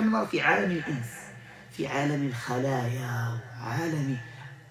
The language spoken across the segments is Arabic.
نرى في عالم الإنس في عالم الخلايا وعالم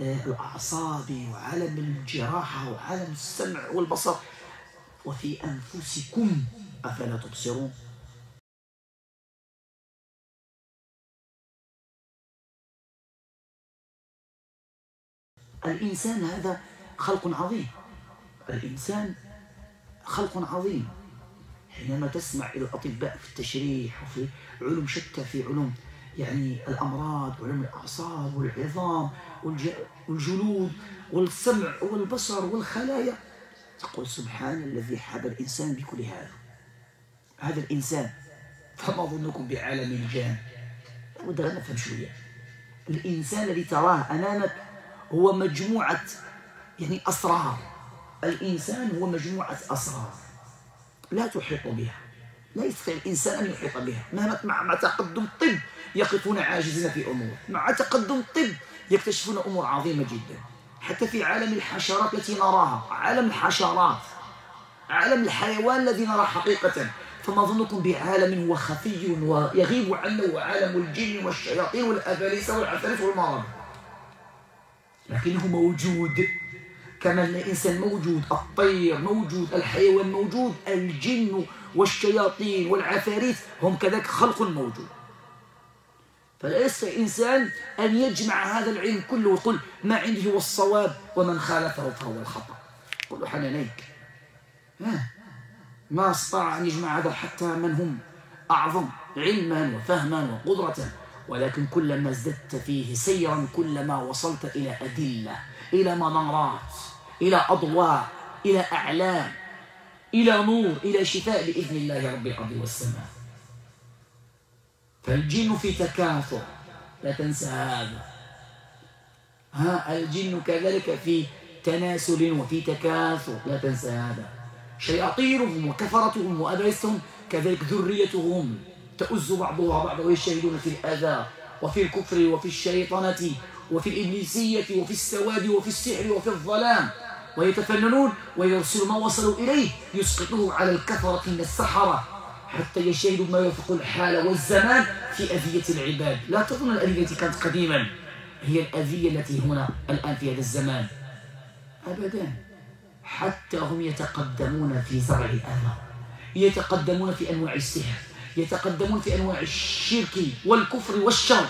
آه، الأعصاب وعالم الجراحة وعالم السمع والبصر. وفي أنفسكم أفلا تبصرون؟ الإنسان هذا خلق عظيم. الإنسان خلق عظيم. حينما تسمع إلى الأطباء في التشريح وفي علوم شتى في علوم يعني الأمراض وعلوم الأعصاب والعظام والجلود والسمع والبصر والخلايا. تقول سبحان الذي حب الإنسان بكل هذا. هذا الإنسان فما ظنكم بعالم الجان؟ أن نفهم شوية. الإنسان الذي تراه أمامك هو مجموعة يعني أسرار. الإنسان هو مجموعة أسرار. لا تحيط بها. لا يستطيع الإنسان أن يحيط بها. مهما مع, مع تقدم الطب يقفون عاجزين في أمور. مع تقدم الطب يكتشفون أمور عظيمة جدا. حتى في عالم الحشرات التي نراها. عالم الحشرات. عالم الحيوان الذي نرى حقيقة. فما ظنكم بعالم هو خفي ويغيب عنه عالم الجن والشياطين والأباليس والعفاريت والمرض؟ لكنه موجود. كما الإنسان موجود الطير موجود الحيوان موجود الجن والشياطين والعفاريت هم كذلك خلق موجود. يستطيع إنسان أن يجمع هذا العلم كله ويقول ما عنده هو الصواب ومن خالفه فهو الخطأ. قل حنانيك. ما أستطاع أن يجمع هذا حتى من هم أعظم علما وفهما وقدرة ولكن كلما ازددت فيه سيرا كلما وصلت إلى أدلة إلى منارات. إلى أضواء إلى أعلام إلى نور إلى شفاء بإذن الله رب الأرض والسماء. فالجن في تكاثر. لا تنسى هذا. ها الجن كذلك في تناسل وفي تكاثر. لا تنسى هذا. شياطينهم وكفرتهم وأبرزتهم كذلك ذريتهم. تؤز بعضها بعضا ويشهدون في الأذى وفي الكفر وفي الشيطنة وفي الإبليسية وفي السواد وفي السحر وفي الظلام. ويتفننون ويرسل ما وصلوا إليه يسقطه على الكفرة من السحرة. حتى يشاهدوا ما يوافق الحال والزمان في أذية العباد. لا تظن الأذية التي كانت قديما. هي الأذية التي هنا الآن في هذا الزمان. أبدا. حتى هم يتقدمون في زرع الأذى يتقدمون في أنواع السحر. يتقدمون في أنواع الشرك والكفر والشر.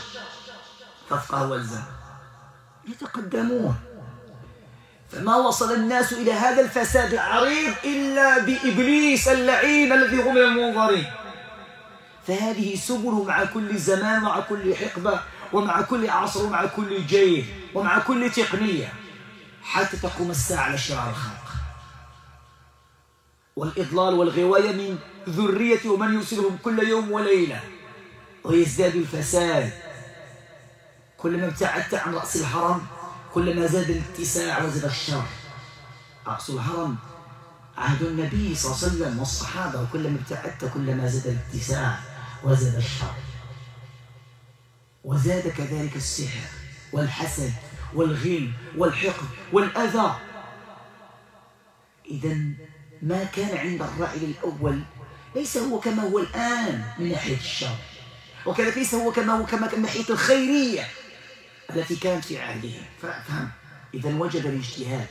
فافقه والزم يتقدمون. فما وصل الناس إلى هذا الفساد العريض إلا بإبليس اللعين الذي هو من المنظرين. فهذه سبل مع كل زمان مع كل حقبة ومع كل عصر ومع كل جيل ومع كل تقنية حتى تقوم الساعة على شرار الخلق. والإضلال والغواية من ذرية ومن يرسلهم كل يوم وليلة. ويزداد الفساد. كلما ابتعدت عن رأس الحرم كلما زاد الاتساع وزاد الشر. رأس الهرم عهد النبي صلى الله عليه وسلم والصحابة وكلما ابتعدت كلما زاد الاتساع وزاد الشر. وزاد كذلك السحر والحسد والغل والحقد والأذى. إذا ما كان عند الرأي الأول ليس هو كما هو الآن من ناحية الشر وكذلك ليس هو كما هو كما من ناحية الخيرية. التي كانت في عهده فافهم إذا وجب الاجتهاد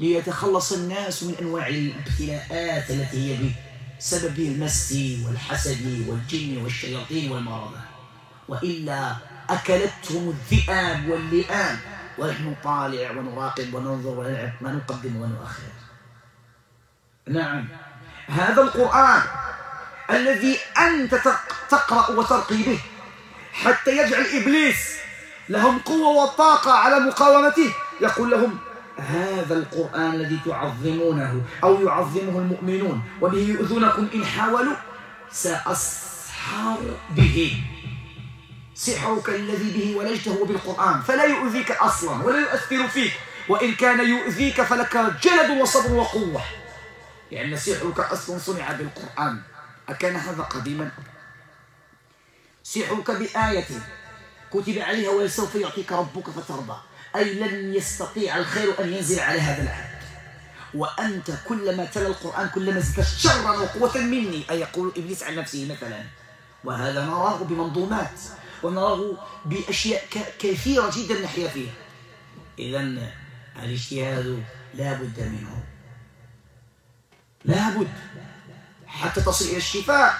ليتخلص الناس من أنواع الابتلاءات التي هي بسبب المس والحسد والجن والشياطين والمرض وإلا أكلتهم الذئاب واللئام. ونحن نطالع ونراقب وننظر ونلعب ما نقدم ونؤخر. نعم. هذا القرآن الذي أنت تقرأ وترقي به حتى يجعل إبليس لهم قوة وطاقة على مقاومته. يقول لهم هذا القرآن الذي تعظمونه أو يعظمه المؤمنون وبه يؤذونكم إن حاولوا سأسحر به. سحرك الذي به ولجته بالقرآن فلا يؤذيك أصلا ولا يؤثر فيك. وإن كان يؤذيك فلك جلد وصبر وقوة. لأن سحرك أصلا صنع بالقرآن. أكان هذا قديما؟ سحرك بآية. كتب عليها وسوف يعطيك ربك فترضى. أي لن يستطيع الخير أن ينزل على هذا العبد وأنت كلما تلا القرآن كلما ازددت شرا وقوة مني أي يقول إبليس عن نفسه مثلا. وهذا نراه بمنظومات ونراه بأشياء كثيرة جدا نحيا فيها إذا الاجتهاد لا بد منه. لا بد. حتى تصل إلى الشفاء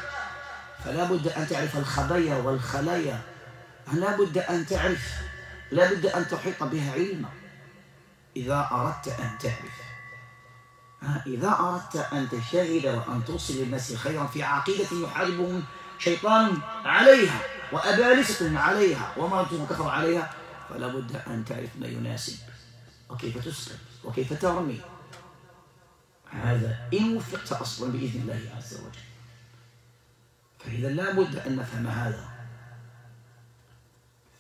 فلا بد أن تعرف الخبايا والخلايا. لا بد أن تعرف لا بد أن تحيط بها علما. إذا أردت أن تعرف. إذا أردت أن تشاهد وأن توصل للناس خيرا في عقيدة يحاربهم شيطان عليها وأبالسة عليها ومرض كفر عليها فلا بد أن تعرف ما يناسب. وكيف تسلم؟ وكيف ترمي؟ هذا إن وفقت أصلا بإذن الله عز وجل. فإذا لا بد أن نفهم هذا.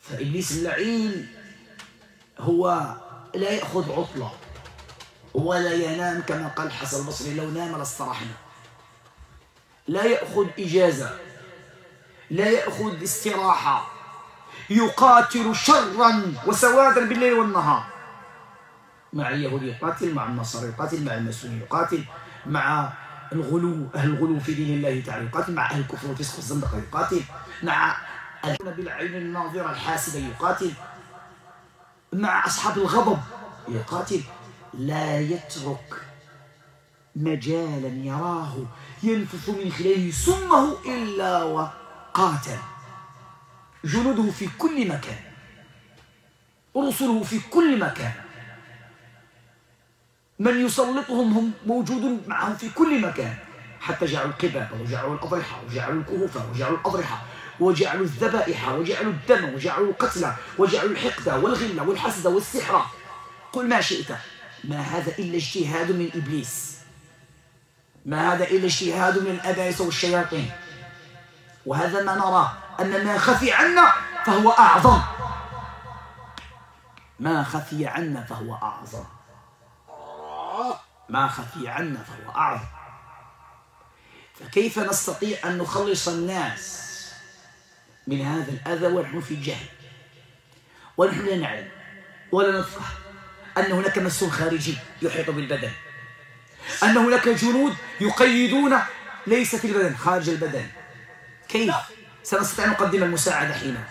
فإبليس اللعين هو لا يأخذ عطلة ولا ينام كما قال الحسن البصري لو نام لاستراحنا لا يأخذ إجازة لا يأخذ استراحة. يقاتل شرا وسوادا بالليل والنهار. مع اليهود يقاتل مع النصارى يقاتل مع المسلمين يقاتل مع الغلو أهل الغلو في دين الله تعالى يقاتل مع أهل الكفر والفسق والزندقة يقاتل مع بالعين الناظرة الحاسدة يقاتل مع أصحاب الغضب يقاتل. لا يترك مجالا يراه ينفث من خلاله سمه إلا وقاتل. جنوده في كل مكان رسله في كل مكان. من يسلطهم هم موجود معهم في كل مكان. حتى جعلوا القباب وجعلوا الأضرحة وجعلوا الكهوف وجعلوا الأضرحة. وجعلوا الذبائح وجعلوا الدم وجعلوا القتل وجعلوا الحقد والغلة والحسد والسحر. قل ما شئت. ما هذا إلا اجتهاد من إبليس. ما هذا إلا اجتهاد من الأبائس والشياطين. وهذا ما نراه أن ما خفي عنا فهو أعظم. ما خفي عنا فهو أعظم. ما خفي عنا فهو أعظم. فكيف نستطيع أن نخلص الناس؟ من هذا الأذى ونحن في جهل ونحن لا نعلم ولا نفقه أن هناك مس خارجي يحيط بالبدن. أن هناك جنود يقيدون ليس في البدن خارج البدن. كيف؟ سنستطيع أن نقدم المساعدة حينها.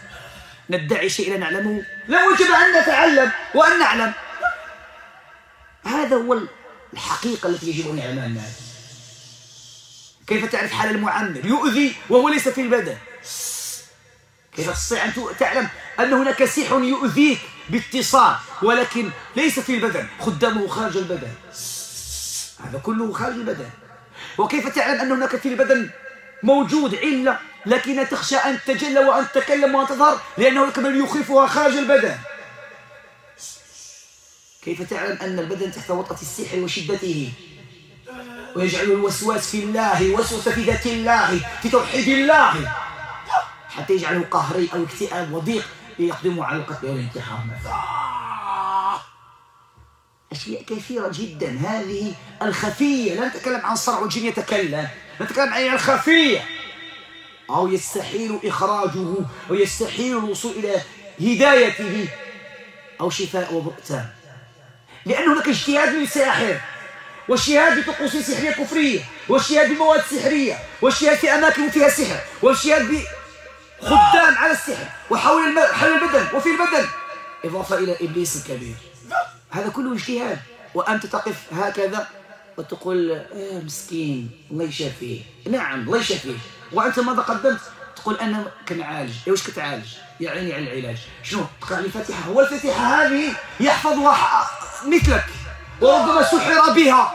ندعي شيء لا نعلمه؟ لا وجب أن نتعلم وأن نعلم. هذا هو الحقيقة التي يجب أن يعلمها الناس كيف تعرف حال المعمر؟ يؤذي وهو ليس في البدن. كيف تستطيع أن تعلم أن هناك سيح يؤذيك باتصال ولكن ليس في البدن. خدامه خارج البدن. هذا كله خارج البدن. وكيف تعلم أن هناك في البدن موجود علة لكن تخشى أن تجلى وأن تتكلم وأن تظهر لأنه لك من يخيفها خارج البدن؟ كيف تعلم أن البدن تحت وطأة السحر وشدته؟ ويجعل الوسواس في الله وسوس في ذات الله في توحيد الله. حتى يجعله قهري أو اكتئاب وضيق يقدموا على القتل والانتحار مثلا أشياء كثيرة جدا. هذه الخفية. لا نتكلم عن صرع الجن يتكلم. نتكلم عن الخفية. أو يستحيل إخراجه أو يستحيل الوصول إلى هدايته أو شفاء وبؤتان. لأن هناك اجتهاد من ساحر. واجتهاد بطقوس سحرية كفرية. واجتهاد بمواد سحرية. واجتهاد في أماكن فيها سحر. واجتهاد خدام على السحر وحول حول البدن وفي البدن. إضافة إلى إبليس الكبير. هذا كله اجتهاد وأنت تقف هكذا وتقول إيه مسكين الله يشافيه. نعم الله يشافيه. وأنت ماذا قدمت؟ تقول أنا كنعالج. إيه واش كتعالج؟ يا عيني على العلاج. شنو؟ تقرأ لي فاتحة هو الفاتحة هذه يحفظها مثلك. وربما سحر بها.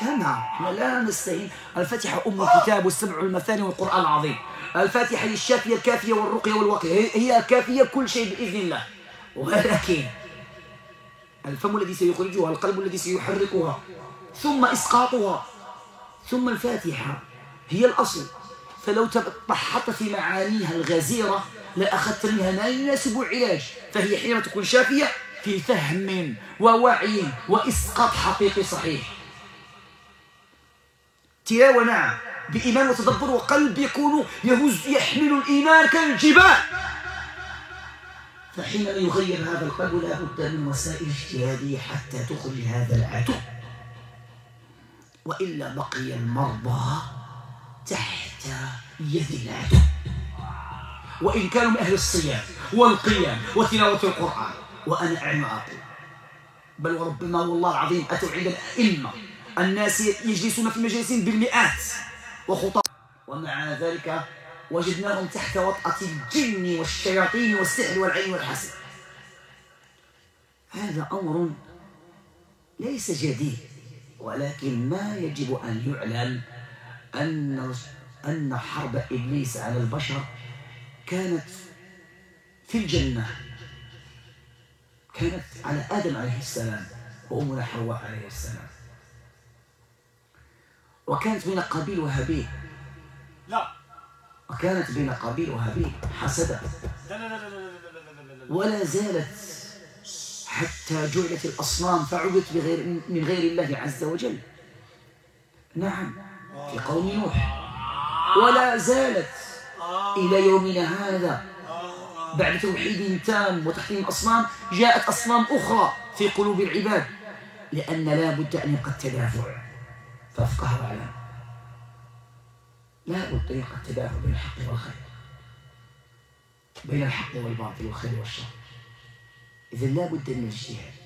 فهمها إحنا لا نستهين. الفاتحة أم الكتاب والسبع المثاني والقرآن العظيم. الفاتحة هي الشافية الكافية والرقية والوقية هي كافية كل شيء بإذن الله. ولكن الفم الذي سيخرجها القلب الذي سيحركها ثم إسقاطها ثم الفاتحة هي الأصل. فلو تبحثت في معانيها الغزيرة لأخذت منها ما يناسب العلاج. فهي حينما تكون شافية في فهم ووعي وإسقاط حقيقي صحيح. تلاوة نعم. بإيمان وتدبر وقلب يكون يهز يحمل الإيمان كالجبال. فحينما يغير هذا القلب لا بد من وسائل اجتهادية حتى تخرج هذا العدو. وإلا بقي المرضى تحت يد العدو. وإن كانوا من أهل الصيام والقيام وتلاوة القرآن وأنا أعلم أقول بل وربما والله العظيم أتوا عند الأئمة الناس يجلسون في مجالس بالمئات وخطاب ومع ذلك وجدناهم تحت وطأة الجن والشياطين والسحر والعين والحسد. هذا أمر ليس جديد ولكن ما يجب أن يعلم أن أن حرب إبليس على البشر كانت في الجنة كانت على آدم عليه السلام وأمنا حواء عليه السلام. وكانت بين قابيل وهابيل لا وكانت بين قابيل وهابيل حسدة لا لا لا لا لا ولا زالت حتى جعلت الأصنام فعبدت بغير من غير الله عز وجل نعم في قوم نوح ولا زالت إلى يومنا هذا بعد توحيد تام وتحكيم أصنام جاءت أصنام أخرى في قلوب العباد لأن لا بد أن يبقى التدافع فافقهوا على لا بد يبقى التدافع بين الحق والخير بين الحق والباطل والخير والشر. إذا لا بد من الاجتهاد.